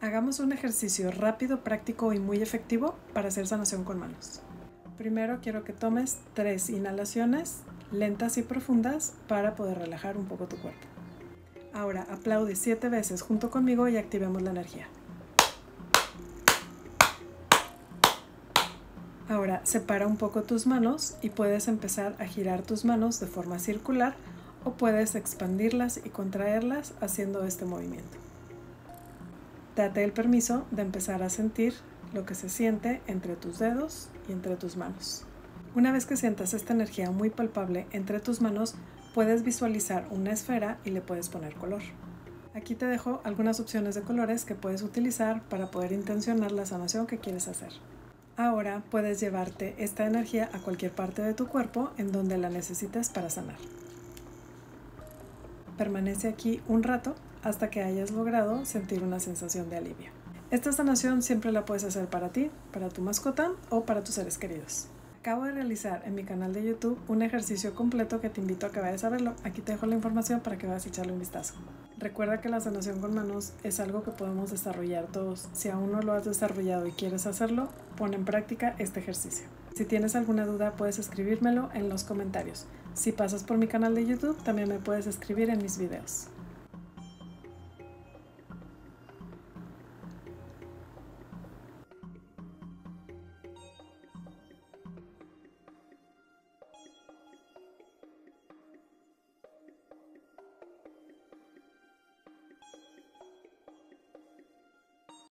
Hagamos un ejercicio rápido, práctico y muy efectivo para hacer sanación con manos. Primero quiero que tomes tres inhalaciones lentas y profundas para poder relajar un poco tu cuerpo. Ahora aplaude siete veces junto conmigo y activemos la energía. Ahora separa un poco tus manos y puedes empezar a girar tus manos de forma circular o puedes expandirlas y contraerlas haciendo este movimiento. Date el permiso de empezar a sentir lo que se siente entre tus dedos y entre tus manos. Una vez que sientas esta energía muy palpable entre tus manos, puedes visualizar una esfera y le puedes poner color. Aquí te dejo algunas opciones de colores que puedes utilizar para poder intencionar la sanación que quieres hacer. Ahora puedes llevarte esta energía a cualquier parte de tu cuerpo en donde la necesites para sanar. Permanece aquí un rato hasta que hayas logrado sentir una sensación de alivio. Esta sanación siempre la puedes hacer para ti, para tu mascota o para tus seres queridos. Acabo de realizar en mi canal de YouTube un ejercicio completo que te invito a que vayas a verlo. Aquí te dejo la información para que vayas a echarle un vistazo. Recuerda que la sanación con manos es algo que podemos desarrollar todos. Si aún no lo has desarrollado y quieres hacerlo, pon en práctica este ejercicio. Si tienes alguna duda puedes escribírmelo en los comentarios. Si pasas por mi canal de YouTube también me puedes escribir en mis videos.